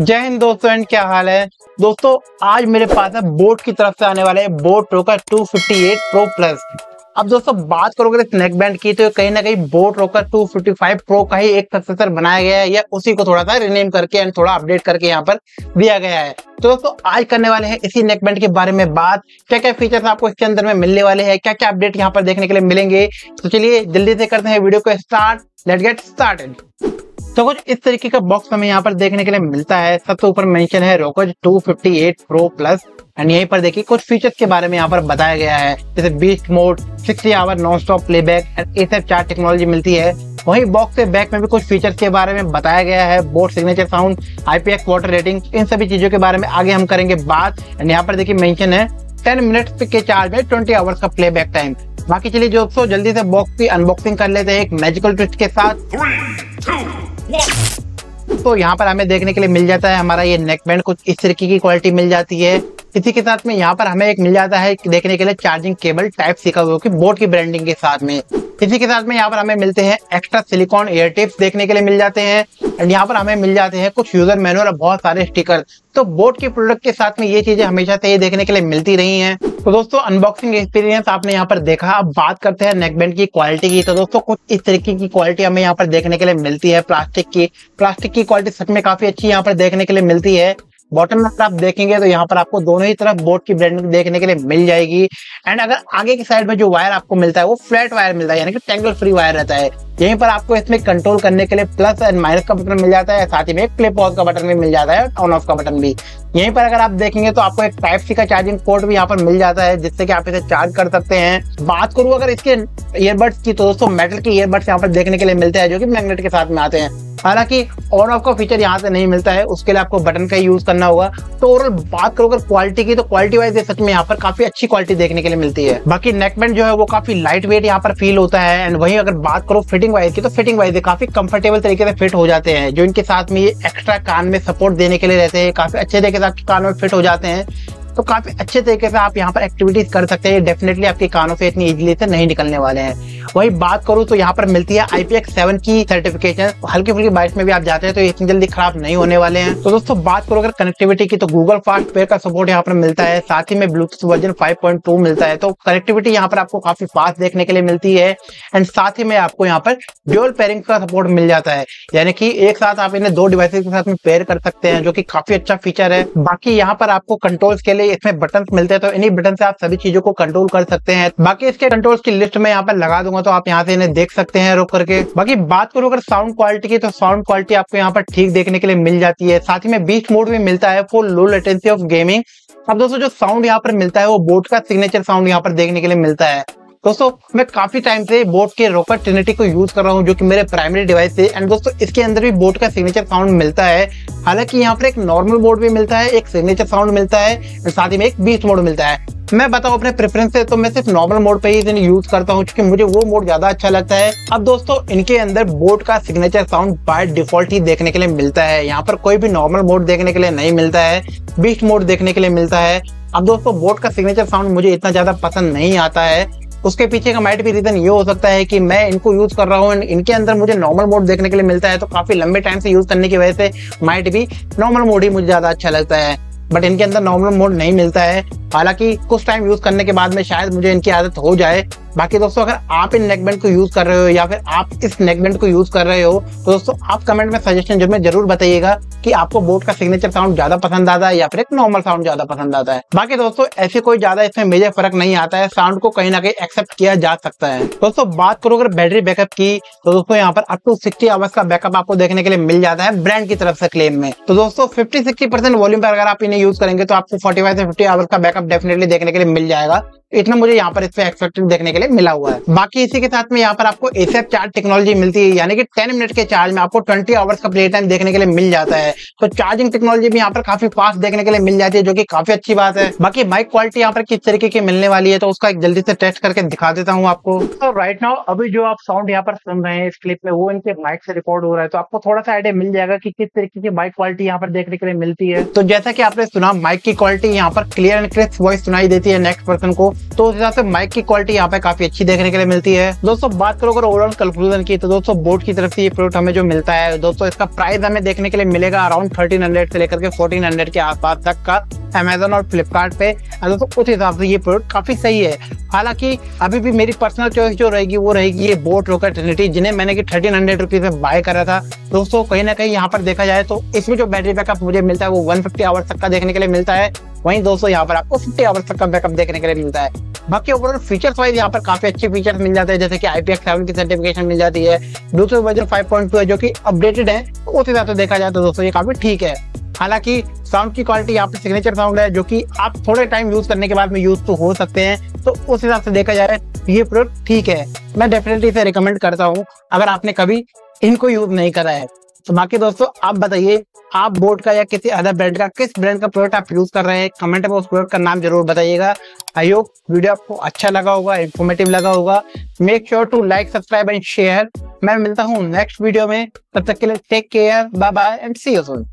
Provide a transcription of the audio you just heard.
जय हिंद दोस्तों, एंड क्या हाल है? दोस्तों, आज मेरे पास है बोट की तरफ़ से आने वाले बोट रोकर 258 प्रो प्लस अब दोस्तों, बात करोगे इस नेक बैंड की तो कहीं ना कहीं बोट रोकर 255 प्रो का ही एक सक्सेसर बनाया गया है, या उसी को थोड़ा सा रिनेम करके एंड थोड़ा अपडेट करके यहाँ पर दिया गया है। तो दोस्तों, आज करने वाले हैं इसी नेक बैंड के बारे में बात। क्या क्या फीचर्स आपको इसके अंदर में मिलने वाले हैं क्या क्या अपडेट यहाँ पर देखने के लिए मिलेंगे? तो चलिए जल्दी से करते हैं वीडियो को स्टार्ट लेट गेट स्टार्टेड तो कुछ इस तरीके का बॉक्स हमें यहाँ पर देखने के लिए मिलता है। सबसे ऊपर मेंशन है रोकोज 258 प्रो प्लस एंड यहीं पर देखिए, कुछ फीचर्स के बारे में यहाँ पर बताया गया है। जैसे beast mode 60 hour non stop playback and चार टेक्नोलॉजी मिलती है। वहीं बॉक्स के बैक में भी कुछ फीचर्स के बारे में बताया गया है। Board signature sound IPX water rating इन सभी चीज़ों के बारे में आगे हम करेंगे बात। एंड यहाँ पर देखिए मेंशन है टेन मिनट के चार्ज में ट्वेंटी आवर्स का प्लेबैक टाइम बाकी चलिए, जो जल्दी से बॉक्स की अनबॉक्सिंग कर लेते हैं एक मैजिकल ट्विस्ट के साथ। तो यहाँ पर हमें देखने के लिए मिल जाता है हमारा ये नेक बैंड कुछ इस तरीके की क्वालिटी मिल जाती है। इसी के साथ में यहाँ पर हमें एक मिल जाता है देखने के लिए चार्जिंग केबल टाइप सी का कि बोर्ड की ब्रांडिंग के साथ में। इसी के साथ में यहाँ पर हमें मिलते हैं एक्स्ट्रा सिलिकॉन एयर टिप्स देखने के लिए मिल जाते हैं। एंड यहाँ पर हमें मिल जाते हैं कुछ यूज़र मैनुअल और बहुत सारे स्टिकर तो बोट के प्रोडक्ट के साथ में ये चीज़ें हमेशा से ये देखने के लिए मिलती रही हैं। तो दोस्तों अनबॉक्सिंग एक्सपीरियंस आपने यहाँ पर देखा। अब बात करते हैं नेकबैंड की क्वालिटी की। तो दोस्तों, कुछ इस तरीके की क्वालिटी हमें यहाँ पर देखने के लिए मिलती है प्लास्टिक की। प्लास्टिक की क्वालिटी सच में काफ़ी अच्छी यहाँ पर देखने के लिए मिलती है। बॉटम में आप देखेंगे तो यहाँ पर आपको दोनों ही तरफ़ बोर्ड की ब्रांडिंग देखने के लिए मिल जाएगी। एंड अगर आगे की साइड में जो वायर आपको मिलता है, वो फ्लैट वायर मिलता है, यानी कि टेंगल फ्री वायर रहता है। यहीं पर आपको इसमें कंट्रोल करने के लिए प्लस एंड माइनस का बटन मिल जाता है, साथ ही में क्लिप पॉज का बटन भी मिल जाता है ऑन ऑफ़ का बटन भी। यहीं पर अगर आप देखेंगे तो आपको एक टाइप सी का चार्जिंग पोर्ट भी यहाँ पर मिल जाता है, जिससे कि आप इसे चार्ज कर सकते हैं। बात करूँ अगर इसके ईयरबड्स की तो दोस्तों मेटल के ईयरबड्स यहाँ पर देखने के लिए मिलते हैं, जो कि मैग्नेट के साथ में आते हैं। हालाँकि ऑन ऑफ़ का फीचर यहाँ से नहीं मिलता है, उसके लिए आपको बटन का यूज़ करना होगा। तो ओवरऑल बात करो, अगर क्वालिटी की तो क्वालिटी वाइज सच में यहाँ पर काफ़ी अच्छी क्वालिटी देखने के लिए मिलती है। बाकी नेकबैंड जो है, वो काफ़ी लाइट वेट यहाँ पर फील होता है। एंड वहीं अगर बात करो फिटिंग वाइज की तो फिटिंग वाइज काफ़ी कंफर्टेबल तरीके से फिट हो जाते हैं। जो इनके साथ में ये एक्स्ट्रा कान में सपोर्ट देने के लिए रहते हैं, काफ़ी अच्छे तरीके से आपके कान में फिट हो जाते हैं। तो काफ़ी अच्छे तरीके से आप यहाँ पर एक्टिविटीज़ कर सकते हैं। डेफिनेटली आपके कानों से इतनी इजीली से नहीं निकलने वाले हैं। वही बात करूँ तो यहाँ पर मिलती है सेवन की सर्टिफिकेशन हल्की फुल्की बाइक में भी आप जाते हैं तो इतनी जल्दी खराब नहीं होने वाले हैं। तो दोस्तों, बात करो अगर कनेक्टिविटी की तो गूगल फास्ट पेयर का सपोर्ट यहाँ पर मिलता है, साथ ही में ब्लूटूथ वर्जन 5.2 मिलता है। तो कनेक्टिविटी यहाँ पर आपको काफ़ी फास्ट देखने के लिए मिलती है एंड साथ ही में आपको यहाँ पर ड्यूअल पेयरिंग का सपोर्ट मिल जाता है। यानी कि एक साथ आप इन्हें दो डिवाइसेस के साथ में पेयर कर सकते हैं, जो कि काफ़ी अच्छा फीचर है। बाकी यहाँ पर आपको कंट्रोल्स के लिए इसमें बटन मिलते हैं तो इन्हीं बटन से आप सभी चीज़ों को कंट्रोल कर सकते हैं। बाकी इसके कंट्रोल्स की लिस्ट में यहाँ पर लगा दूँगा तो आप यहाँ से इन्हें देख सकते हैं रुक करके। बाकी बात करो, अगर साउंड क्वालिटी की तो साउंड क्वालिटी आपको यहाँ पर ठीक देखने के लिए मिल जाती है। साथ ही में बीच मोड भी मिलता है for low latency of gaming अब दोस्तों, जो साउंड यहाँ पर मिलता है, वो बोट का सिग्नेचर साउंड यहाँ पर देखने के लिए मिलता है। दोस्तों, मैं काफ़ी टाइम से बोट के रोकर ट्रिनिटी को यूज़ कर रहा हूँ, जो कि मेरे प्राइमरी डिवाइस है एंड दोस्तों, इसके अंदर भी बोट का सिग्नेचर साउंड मिलता है। हालाँकि यहाँ पर एक नॉर्मल बोर्ड भी मिलता है, एक सिग्नेचर साउंड मिलता है साथ ही में एक बीच मोड मिलता है। मैं बताऊँ अपने प्रेफरेंस से तो मैं सिर्फ़ नॉर्मल मोड पे ही यूज़ करता हूँ, क्योंकि मुझे वो मोड ज़्यादा अच्छा लगता है। अब दोस्तों, इनके अंदर बोट का सिग्नेचर साउंड बाय डिफ़ॉल्ट ही देखने के लिए मिलता है। यहाँ पर कोई भी नॉर्मल मोड देखने के लिए नहीं मिलता है बीस्ट मोड देखने के लिए मिलता है। अब दोस्तों बोट का सिग्नेचर साउंड मुझे इतना ज़्यादा पसंद नहीं आता है। उसके पीछे का माइट भी रीजन ये हो सकता है कि मैं इनको यूज़ कर रहा हूँ इनके अंदर मुझे नॉर्मल मोड देखने के लिए मिलता है तो काफ़ी लंबे टाइम से यूज़ करने की वजह से माइट भी नॉर्मल मोड ही मुझे ज़्यादा अच्छा लगता है। बट इनके अंदर नॉर्मल मोड नहीं मिलता है। हालाँकि कुछ टाइम यूज़ करने के बाद में शायद मुझे इनकी आदत हो जाए। बाकी दोस्तों, अगर आप इन नेकबैंड को यूज़ कर रहे हो या फिर आप इस नेकबैंड को यूज़ कर रहे हो तो दोस्तों, आप कमेंट में सजेशन जो में ज़रूर बताइएगा कि आपको बोट का सिग्नेचर साउंड ज़्यादा पसंद आता है या फिर एक नॉर्मल साउंड ज़्यादा पसंद आता है। बाकी दोस्तों, ऐसे कोई ज़्यादा इसमें मेजर फ़र्क नहीं आता है। साउंड को कहीं ना कहीं एक्सेप्ट किया जा सकता है। दोस्तों, बात करो अगर बैटरी बैकअप की तो दोस्तों, यहाँ पर अप टू सिक्सटी आवर्स का बैकअप आपको देखने के लिए मिल जाता है ब्रांड की तरफ़ से क्लेम में। तो दोस्तों फिफ्टी सिक्सटी परसेंट वॉल्यूम पर अगर आप इन्हें यूज़ करेंगे तो आपको फोर्टी फाइव से फिफ्टी आवर्स का बैकअप डेफिनेटली देखने के लिए मिल जाएगा। इतना मुझे यहाँ पर इस पे एक्सपेक्टेड देखने के लिए मिला हुआ है। बाकी इसी के साथ में यहाँ पर आपको एसएफ चार्ज टेक्नोलॉजी मिलती है यानी कि 10 मिनट के चार्ज में आपको 20 आवर्स का प्ले टाइम देखने के लिए मिल जाता है। तो चार्जिंग टेक्नोलॉजी भी यहाँ पर काफ़ी फास्ट देखने के लिए मिल जाती है जो कि काफ़ी अच्छी बात है। बाकी माइक क्वालिटी यहाँ पर किस तरीके की मिलने वाली है तो उसका एक जल्दी से टेस्ट करके दिखा देता हूँ आपको। तो राइट नाउ अभी जो आप साउंड यहाँ पर सुन रहे हैं इस क्लिप में वो इनके माइक से रिकॉर्ड हो रहा है तो आपको थोड़ा सा आइडिया मिल जाएगा कि किस तरीके की माइक क्वालिटी यहाँ पर देखने के लिए मिलती है। तो जैसा कि आपने सुना माइक की क्वालिटी यहाँ पर क्लियर एंड क्रिस्प वॉइस सुनाई देती है नेक्स्ट पर्सन को। तो उस हिसाब से माइक की क्वालिटी यहाँ पे काफ़ी अच्छी देखने के लिए मिलती है। दोस्तों, बात करो अगर ओवरऑल कंक्लूजन की तो दोस्तों बोट की तरफ़ से ये प्रोडक्ट हमें जो मिलता है, दोस्तों, इसका प्राइस हमें देखने के लिए मिलेगा अराउंड थर्टीन हंड्रेड से लेकर के फोर्टीन हंड्रेड के आसपास तक का अमेजोन और फ्लिपकार्ट पे। दोस्तों, उस हिसाब से ये प्रोडक्ट काफ़ी सही है। हालाँकि, अभी भी मेरी पर्सनल चॉइस जो रहेगी, वो रहेगी ये बोट रोकर ट्रिनिटी जिन्हें मैंने की थर्टीन हंड्रेड रुपीज़ में बाय करा था। दोस्तों, कहीं ना कहीं यहाँ पर देखा जाए तो इसमें जो बैटरी बैकअप मुझे मिलता है, वो वन फिफ्टी आवर्स तक का देखने के लिए मिलता है। वहीं दोस्तों यहाँ पर आपको फिफ्टी आवर्स तक का बैकअप देखने के लिए मिलता है। बाकी ओवरऑल फीचर्स वाइज यहाँ पर काफ़ी अच्छे फीचर्स मिल जाते हैं, जैसे कि आईपीएक्स सेवन की सर्टिफिकेशन मिल जाती है, दूसरे वर्जन 5.2 है जो कि अपडेटेड है उस हिसाब से देखा जाए तो दोस्तों ये काफ़ी ठीक है। हालाँकि साउंड की क्वालिटी यहाँ पे सिग्नेचर साउंड है, जो कि आप थोड़े टाइम यूज़ करने के बाद में यूज़ तो हो सकते हैं तो उस हिसाब से देखा जाए ये प्रोडक्ट ठीक है। मैं डेफिनेटली इसे रिकमेंड करता हूँ, अगर आपने कभी इनको यूज़ नहीं करा है। तो बाकी दोस्तों आप बताइए आप बोट का या किसी अदर ब्रांड का, किस ब्रांड का प्रोडक्ट आप यूज़ कर रहे हैं कमेंट में उस प्रोडक्ट का नाम ज़रूर बताइएगा। आई होप वीडियो आपको अच्छा लगा होगा इन्फॉर्मेटिव लगा होगा। Make sure to like subscribe and share मैं मिलता हूँ नेक्स्ट वीडियो में। तब तक के लिए take care bye bye and see you soon